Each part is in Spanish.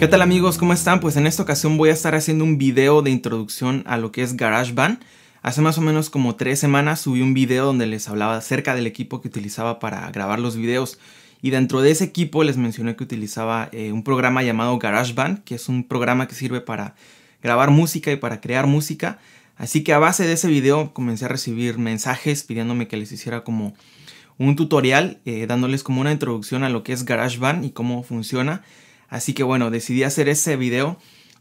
¿Qué tal amigos? ¿Cómo están? Pues en esta ocasión voy a estar haciendo un video de introducción a lo que es GarageBand. Hace más o menos como tres semanas subí un video donde les hablaba acerca del equipo que utilizaba para grabar los videos. Y dentro de ese equipo les mencioné que utilizaba eh, un programa llamado GarageBand, que es un programa que sirve para grabar música y para crear música. Así que a base de ese video comencé a recibir mensajes pidiéndome que les hiciera como un tutorial, eh, dándoles como una introducción a lo que es GarageBand y cómo funciona. Así que bueno, decidí hacer ese video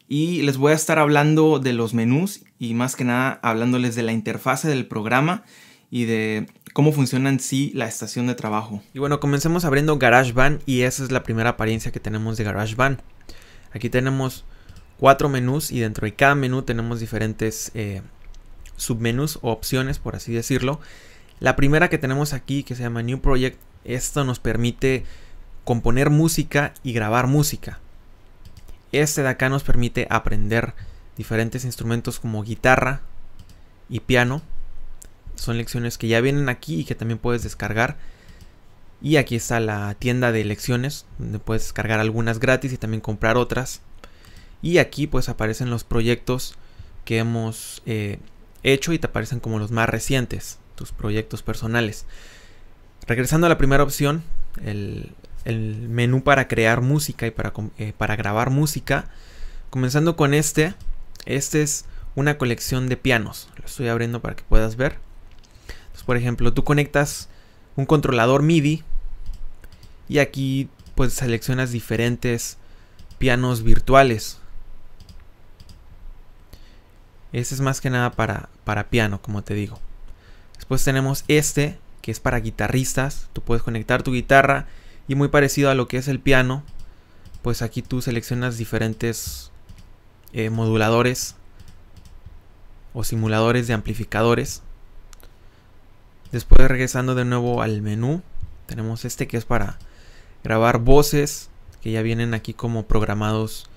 y les voy a estar hablando de los menús y más que nada hablándoles de la interfase del programa y de cómo funciona en sí la estación de trabajo. Y bueno, comencemos abriendo GarageBand y esa es la primera apariencia que tenemos de GarageBand. Aquí tenemos cuatro menús y dentro de cada menú tenemos diferentes eh, submenús o opciones, por así decirlo. La primera que tenemos aquí que se llama New Project, esto nos permite componer música y grabar música. Este de acá nos permite aprender diferentes instrumentos como guitarra y piano. Son lecciones que ya vienen aquí y que también puedes descargar. Y aquí está la tienda de lecciones, donde puedes descargar algunas gratis y también comprar otras. Y aquí pues aparecen los proyectos que hemos eh, hecho y te aparecen como los más recientes, tus proyectos personales. Regresando a la primera opción, el, el menú para crear música y para, eh, para grabar música. Comenzando con este. Este es una colección de pianos. Lo estoy abriendo para que puedas ver. Por ejemplo, tú conectas un controlador MIDI y aquí pues seleccionas diferentes pianos virtuales. Este es más que nada para, para piano, como te digo. Después tenemos este, que es para guitarristas. Tú puedes conectar tu guitarra y muy parecido a lo que es el piano, pues aquí tú seleccionas diferentes eh, moduladores o simuladores de amplificadores. Después regresando de nuevo al menú, tenemos este que es para grabar voces, que ya vienen aquí como programados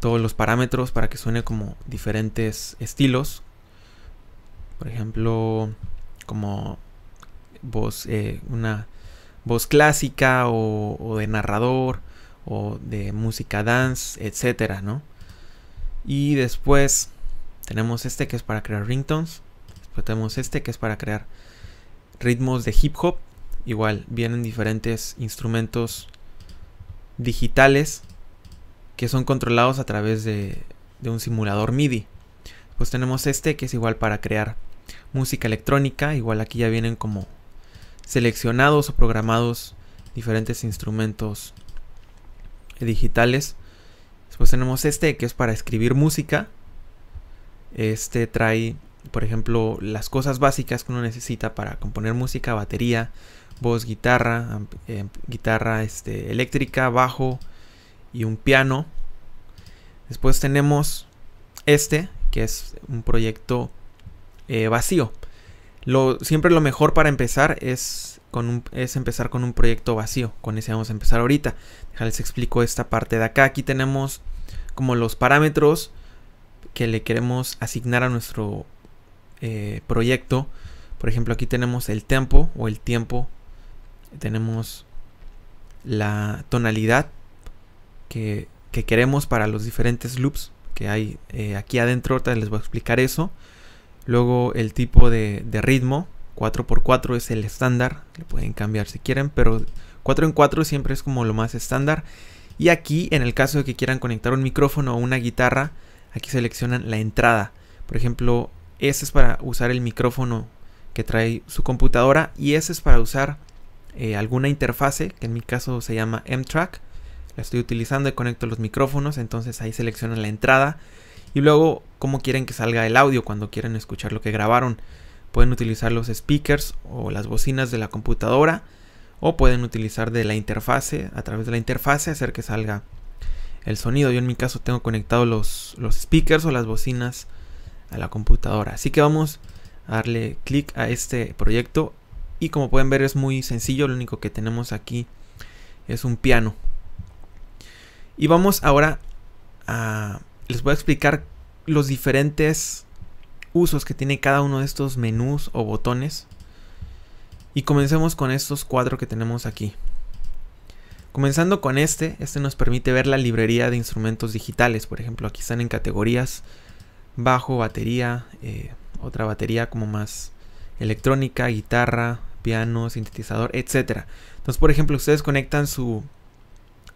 todos los parámetros para que suene como diferentes estilos. Por ejemplo, como voz, eh, una voz clásica o, de narrador o de música dance, etcétera, ¿no? Y después tenemos este que es para crear ringtones. Después tenemos este que es para crear ritmos de hip hop. Igual vienen diferentes instrumentos digitales que son controlados a través de, de un simulador MIDI. Pues tenemos este que es igual para crear música electrónica. Igual aquí ya vienen como seleccionados o programados diferentes instrumentos digitales. Después tenemos este que es para escribir música. Este trae, por ejemplo, las cosas básicas que uno necesita para componer música, batería, voz, guitarra, eh, guitarra este, eléctrica, bajo y un piano. Después tenemos este, que es un proyecto eh, vacío. Lo, siempre lo mejor para empezar es, con es empezar con un proyecto vacío. Con ese vamos a empezar ahorita. Les explico esta parte de acá. Aquí tenemos como los parámetros que le queremos asignar a nuestro eh, proyecto. Por ejemplo, aquí tenemos el tempo o el tiempo. Tenemos la tonalidad que, queremos para los diferentes loops que hay eh, aquí adentro. Ahorita les voy a explicar eso. Luego el tipo de, ritmo, 4x4 es el estándar, le pueden cambiar si quieren, pero 4 en 4 siempre es como lo más estándar. Y aquí, en el caso de que quieran conectar un micrófono o una guitarra, aquí seleccionan la entrada. Por ejemplo, ese es para usar el micrófono que trae su computadora y ese es para usar eh, alguna interfase, que en mi caso se llama M-Track. La estoy utilizando y conecto los micrófonos, entonces ahí seleccionan la entrada. Y luego, cómo quieren que salga el audio cuando quieren escuchar lo que grabaron. Pueden utilizar los speakers o las bocinas de la computadora. O pueden utilizar de la interfase, a través de la interfase, hacer que salga el sonido. Yo en mi caso tengo conectados los, los speakers o las bocinas a la computadora. Así que vamos a darle clic a este proyecto. Y como pueden ver es muy sencillo. Lo único que tenemos aquí es un piano. Y vamos ahora a les voy a explicar los diferentes usos que tiene cada uno de estos menús o botones. Y comencemos con estos cuatro que tenemos aquí. Comenzando con este, este nos permite ver la librería de instrumentos digitales. Por ejemplo, aquí están en categorías bajo, batería, eh, otra batería como más electrónica, guitarra, piano, sintetizador, etc. Entonces, por ejemplo, ustedes conectan su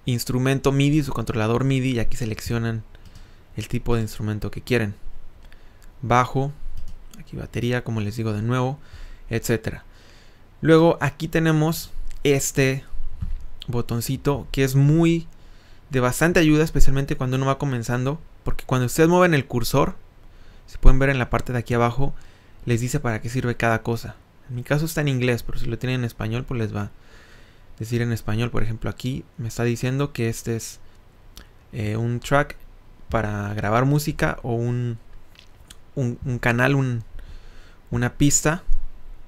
instrumento MIDI, su controlador MIDI, y aquí seleccionan el tipo de instrumento que quieren. Bajo, aquí batería, como les digo de nuevo, etc. Luego aquí tenemos este botoncito que es muy de bastante ayuda, especialmente cuando uno va comenzando, porque cuando ustedes mueven el cursor, si pueden ver en la parte de aquí abajo, les dice para qué sirve cada cosa. En mi caso está en inglés, pero si lo tienen en español, pues les va a decir en español. Por ejemplo, aquí me está diciendo que este es eh, un track para grabar música o un, un, canal, un, una pista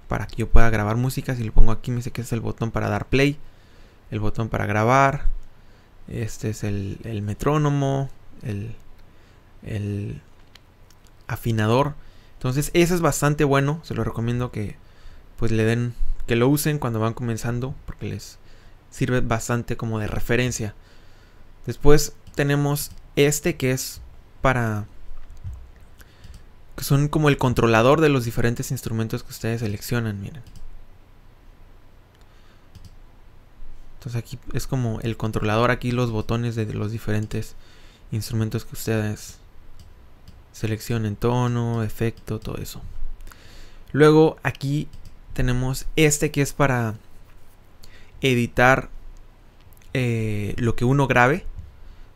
para que yo pueda grabar música. Si lo pongo aquí, me dice que es el botón para dar play, el botón para grabar. Este es el, metrónomo, el, el afinador. Entonces, ese es bastante bueno. Se lo recomiendo que pues le den, que lo usen cuando van comenzando, porque les sirve bastante como de referencia. Después tenemos este que es para que son como el controlador de los diferentes instrumentos que ustedes seleccionan, miren. Entonces aquí es como el controlador, aquí los botones de los diferentes instrumentos que ustedes seleccionen, tono, efecto, todo eso. Luego aquí tenemos este que es para editar eh, lo que uno grabe.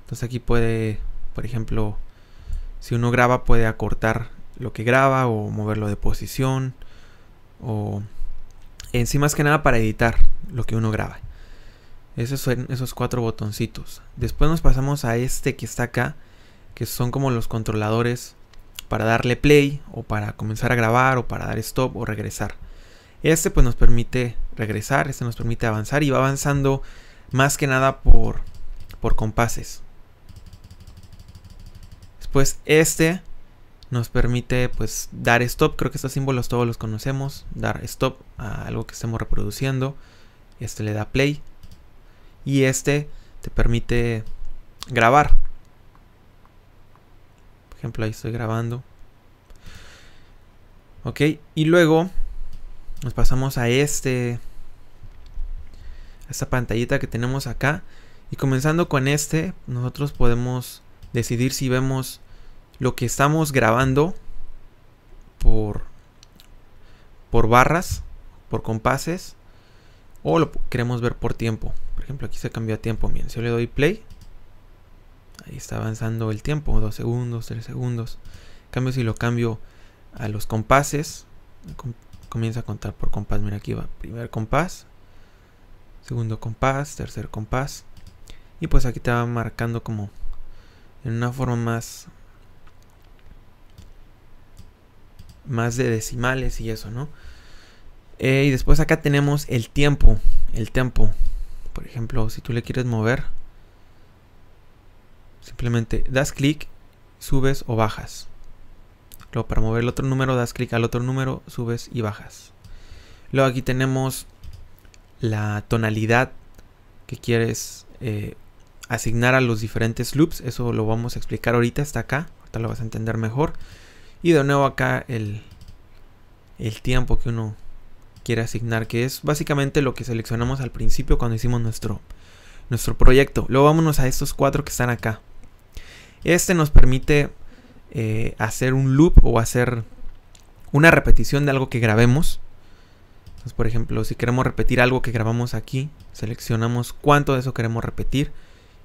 Entonces aquí puede, por ejemplo, si uno graba puede acortar lo que graba o moverlo de posición o en sí más que nada para editar lo que uno graba. Esos son esos cuatro botoncitos. Después nos pasamos a este que está acá, que son como los controladores para darle play o para comenzar a grabar o para dar stop o regresar. Este pues nos permite regresar, este nos permite avanzar y va avanzando más que nada por, por compases. Después este nos permite pues dar stop, creo que estos símbolos todos los conocemos, dar stop a algo que estemos reproduciendo. Este le da play y este te permite grabar. Por ejemplo, ahí estoy grabando. Ok, y luego nos pasamos a este a esta pantallita que tenemos acá y comenzando con este nosotros podemos decidir si vemos lo que estamos grabando por, por barras, por compases, o lo queremos ver por tiempo. Por ejemplo, aquí se cambió a tiempo. Bien, si yo le doy play, ahí está avanzando el tiempo, 2 segundos, 3 segundos. En cambio, si lo cambio a los compases, comienza a contar por compás. Mira, aquí va primer compás, segundo compás, tercer compás. Y pues aquí te va marcando como en una forma más más de decimales y eso, ¿no? Eh, y después acá tenemos el tiempo, el tiempo. Por ejemplo, si tú le quieres mover, simplemente das clic, subes o bajas. Luego para mover el otro número das clic al otro número, subes y bajas. Luego aquí tenemos la tonalidad que quieres eh, asignar a los diferentes loops. Eso lo vamos a explicar ahorita, está acá. Ahorita lo vas a entender mejor. Y de nuevo acá el, el tiempo que uno quiere asignar, que es básicamente lo que seleccionamos al principio cuando hicimos nuestro, nuestro proyecto. Luego vámonos a estos cuatro que están acá. Este nos permite eh, hacer un loop o hacer una repetición de algo que grabemos. Entonces, por ejemplo, si queremos repetir algo que grabamos aquí, seleccionamos cuánto de eso queremos repetir.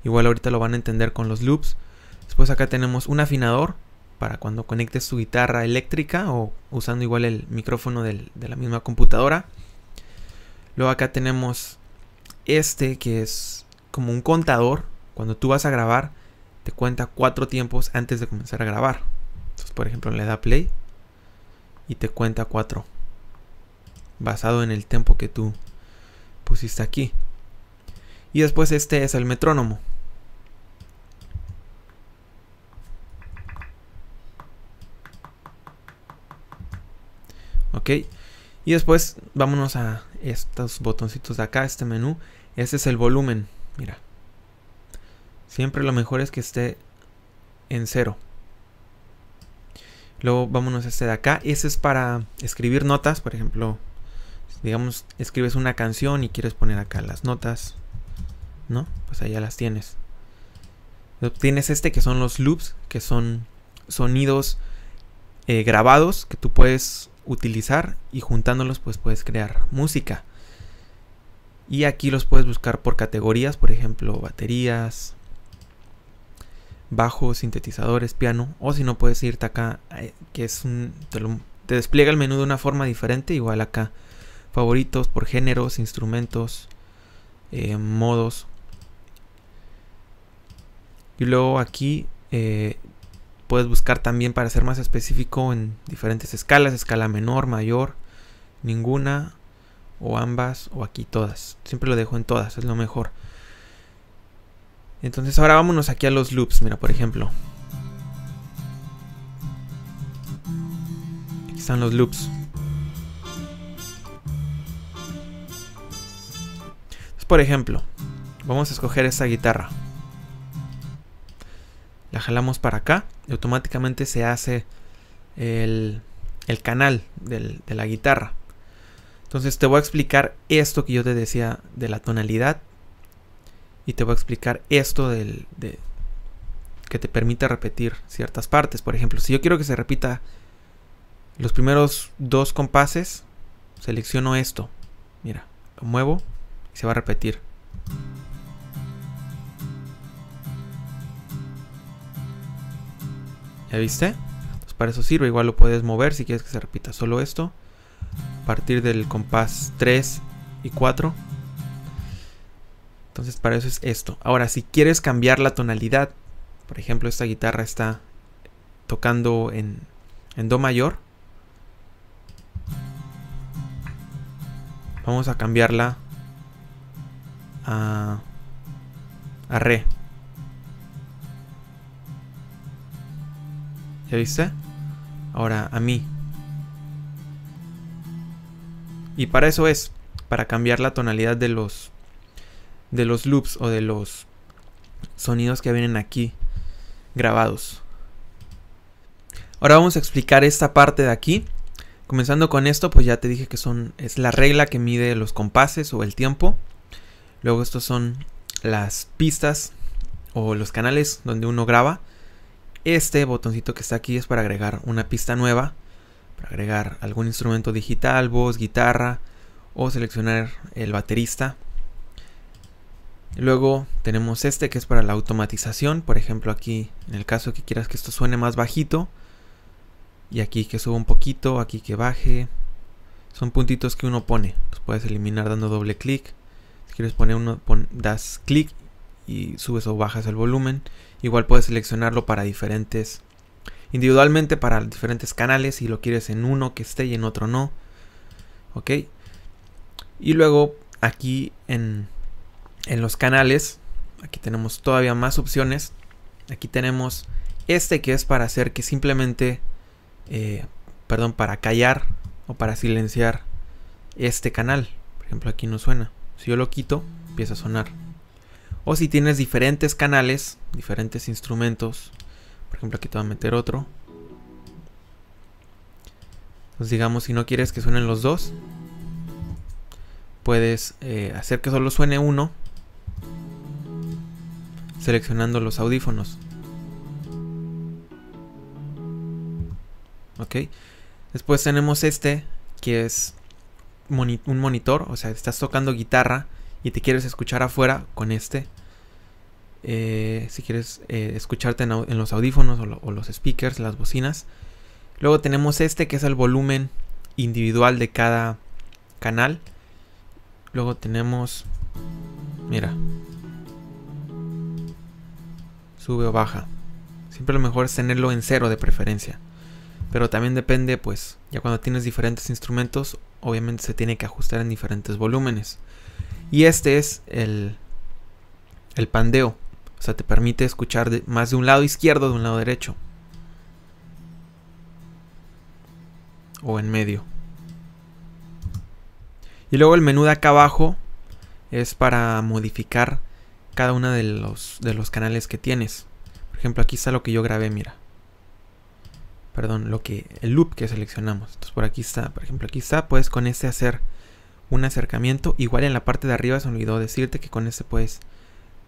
Igual ahorita lo van a entender con los loops. Después acá tenemos un afinador para cuando conectes tu guitarra eléctrica o usando igual el micrófono de la misma computadora. Luego acá tenemos este que es como un contador. Cuando tú vas a grabar, te cuenta cuatro tiempos antes de comenzar a grabar. Entonces, por ejemplo, le da play y te cuenta cuatro. Basado en el tiempo que tú pusiste aquí. Y después este es el metrónomo. Ok y después vámonos a estos botoncitos de acá este menú este es el volumen Mira. Siempre lo mejor es que esté en cero. Luego vámonos a este de acá. Ese es para escribir notas. Por ejemplo, digamos, escribes una canción y quieres poner acá las notas. ¿No? Pues allá las tienes. Tienes este que son los loops, que son sonidos eh, grabados que tú puedes utilizar y juntándolos pues puedes crear música. Y aquí los puedes buscar por categorías, por ejemplo, baterías, bajo, sintetizadores, piano, o si no puedes irte acá, eh, que es un, te, despliega el menú de una forma diferente, igual acá, favoritos por géneros, instrumentos, eh, modos. Y luego aquí eh, puedes buscar también para ser más específico en diferentes escalas, escala menor, mayor, ninguna, o ambas, o aquí todas. Siempre lo dejo en todas, es lo mejor. Entonces ahora vámonos aquí a los loops. Mira, por ejemplo. Aquí están los loops. por ejemplo, vamos a escoger esta guitarra. La jalamos para acá automáticamente se hace el, el canal de la guitarra. Entonces te voy a explicar esto que yo te decía de la tonalidad y te voy a explicar esto del, de, que te permite repetir ciertas partes. Por ejemplo, si yo quiero que se repita los primeros dos compases, selecciono esto. Mira, lo muevo y se va a repetir. ¿Ya viste? Pues para eso sirve. Igual lo puedes mover si quieres que se repita solo esto. A partir del compás 3 y 4 entonces para eso es esto. Ahora, si quieres cambiar la tonalidad, por ejemplo, esta guitarra está tocando en, Do mayor. Vamos a cambiarla a, a Re. ¿Ya viste? Ahora a Mi. Y para eso es, para cambiar la tonalidad de los de los loops o de los sonidos que vienen aquí grabados. Ahora vamos a explicar esta parte de aquí. Comenzando con esto, pues ya te dije que son es la regla que mide los compases o el tiempo. Luego estos son las pistas o los canales donde uno graba. Este botoncito que está aquí es para agregar una pista nueva, para agregar algún instrumento digital, voz, guitarra o seleccionar el baterista Luego tenemos este que es para la automatización. Por ejemplo, aquí en el caso que quieras que esto suene más bajito. Y aquí que suba un poquito, aquí que baje. Son puntitos que uno pone. Los puedes eliminar dando doble clic. Si quieres poner uno, das clic y subes o bajas el volumen. Igual puedes seleccionarlo para diferentes, individualmente para diferentes canales. Si lo quieres en uno que esté y en otro no. Ok. Y luego aquí en en los canales, aquí tenemos todavía más opciones. Aquí tenemos este que es para hacer que simplemente, eh, perdón, para callar o para silenciar este canal. Por ejemplo, aquí no suena. Si yo lo quito, empieza a sonar. O si tienes diferentes canales, diferentes instrumentos. Por ejemplo, aquí te voy a meter otro. Entonces digamos, si no quieres que suenen los dos, puedes eh, hacer que solo suene uno seleccionando los audífonos. Ok. Después tenemos este que es un monitor, o sea, estás tocando guitarra y te quieres escuchar afuera con este. Eh, si quieres eh, escucharte en, los audífonos o, o, los speakers, las bocinas. Luego tenemos este que es el volumen individual de cada canal. Luego tenemos, mira, sube o baja. Siempre lo mejor es tenerlo en cero de preferencia. Pero también depende, pues, ya cuando tienes diferentes instrumentos, obviamente se tiene que ajustar en diferentes volúmenes. Y este es el, el pandeo. O sea, te permite escuchar de, más de un lado izquierdo de un lado derecho. O en medio. Y luego el menú de acá abajo es para modificar cada uno de los, de los canales que tienes. Por ejemplo, aquí está lo que yo grabé, mira. Perdón, lo que el loop que seleccionamos. Entonces por aquí está, por ejemplo, aquí está, puedes con este hacer un acercamiento. Igual en la parte de arriba se olvidó decirte que con este puedes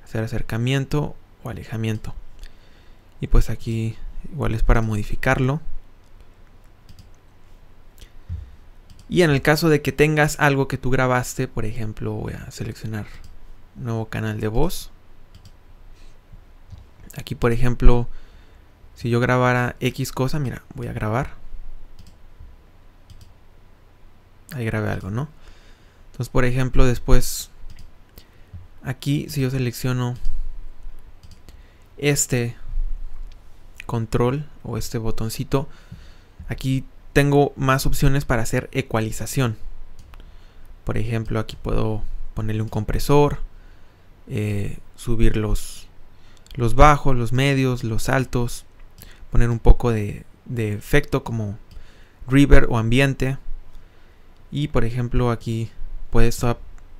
hacer acercamiento o alejamiento. Y pues aquí igual es para modificarlo. Y en el caso de que tengas algo que tú grabaste, por ejemplo, voy a seleccionar nuevo canal de voz. Aquí, por ejemplo, si yo grabara X cosa, mira, voy a grabar. Ahí grabé algo, ¿no? Entonces, por ejemplo, después, aquí, si yo selecciono este control o este botoncito, aquí tengo más opciones para hacer ecualización. Por ejemplo, aquí puedo ponerle un compresor, eh, subir los, los bajos, los medios, los altos, poner un poco de, de efecto como river o ambiente. Y por ejemplo aquí puedes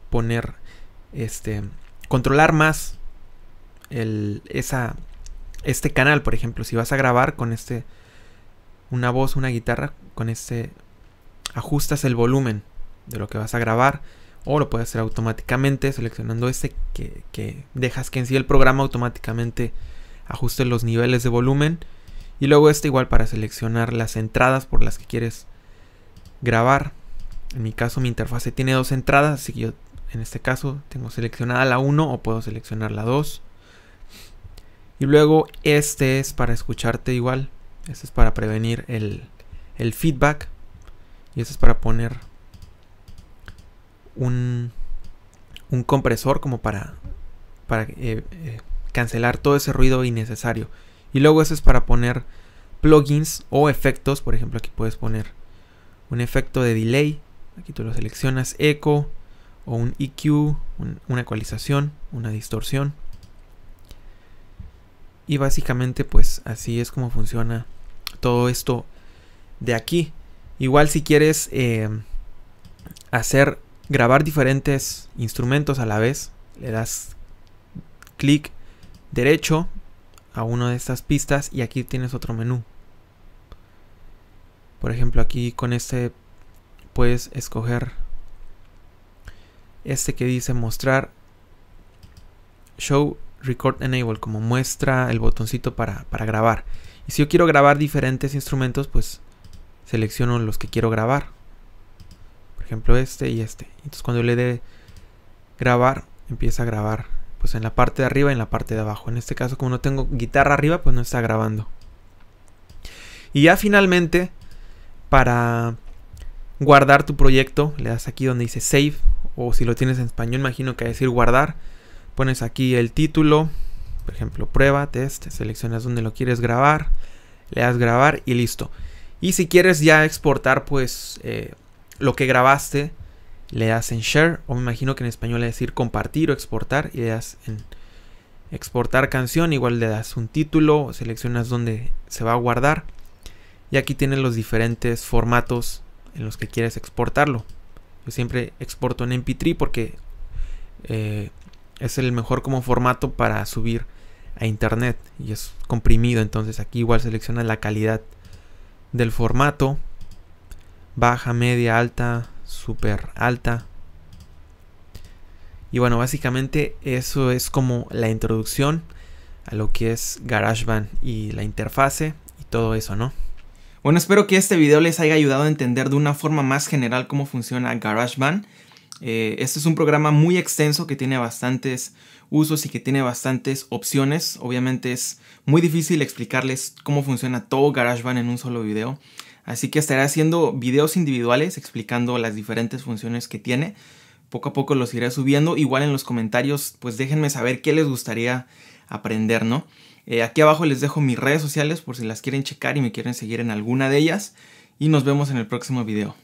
poner este controlar más el, esa, este canal, por ejemplo, si vas a grabar con este una voz, una guitarra, con este ajustas el volumen de lo que vas a grabar o lo puedes hacer automáticamente seleccionando este que, que dejas que en sí el programa automáticamente ajuste los niveles de volumen y luego este igual para seleccionar las entradas por las que quieres grabar en mi caso mi interfase tiene dos entradas así que yo en este caso tengo seleccionada la 1 o puedo seleccionar la 2 y luego este es para escucharte igual este es para prevenir el, el feedback y este es para poner un, un compresor como para, para eh, eh, cancelar todo ese ruido innecesario. Y luego eso es para poner plugins o efectos. Por ejemplo, aquí puedes poner un efecto de delay. Aquí tú lo seleccionas, eco o un EQ, una ecualización, una distorsión. Y básicamente pues así es como funciona todo esto de aquí. Igual si quieres eh, hacer grabar diferentes instrumentos a la vez, le das clic derecho a una de estas pistas y aquí tienes otro menú. Por ejemplo, aquí con este puedes escoger este que dice mostrar Show Record Enable, como muestra el botoncito para, para grabar. Y si yo quiero grabar diferentes instrumentos, pues selecciono los que quiero grabar. Por ejemplo, este y este. Entonces cuando le dé grabar, empieza a grabar pues en la parte de arriba y en la parte de abajo. En este caso, como no tengo guitarra arriba, pues no está grabando. Y ya finalmente, para guardar tu proyecto, le das aquí donde dice save, o si lo tienes en español, imagino que decir guardar. Pones aquí el título, por ejemplo, prueba, test, seleccionas donde lo quieres grabar, le das grabar y listo. Y si quieres ya exportar, pues eh, lo que grabaste, le das en share, o me imagino que en español es decir compartir o exportar, y le das en exportar canción, igual le das un título, seleccionas donde se va a guardar, y aquí tienes los diferentes formatos en los que quieres exportarlo. Yo siempre exporto en MP3 porque eh, es el mejor como formato para subir a internet y es comprimido. Entonces aquí igual selecciona la calidad del formato. Baja media alta super alta. Y bueno básicamente eso es como la introducción a lo que es GarageBand y la interfase y todo eso no bueno espero que este video les haya ayudado a entender de una forma más general cómo funciona GarageBand eh, este es un programa muy extenso que tiene bastantes usos y que tiene bastantes opciones. Obviamente es muy difícil explicarles cómo funciona todo GarageBand en un solo video. Así que estaré haciendo videos individuales explicando las diferentes funciones que tiene. Poco a poco los iré subiendo. Igual en los comentarios, pues déjenme saber qué les gustaría aprender, ¿no? Eh, aquí abajo les dejo mis redes sociales por si las quieren checar y me quieren seguir en alguna de ellas. Y nos vemos en el próximo video.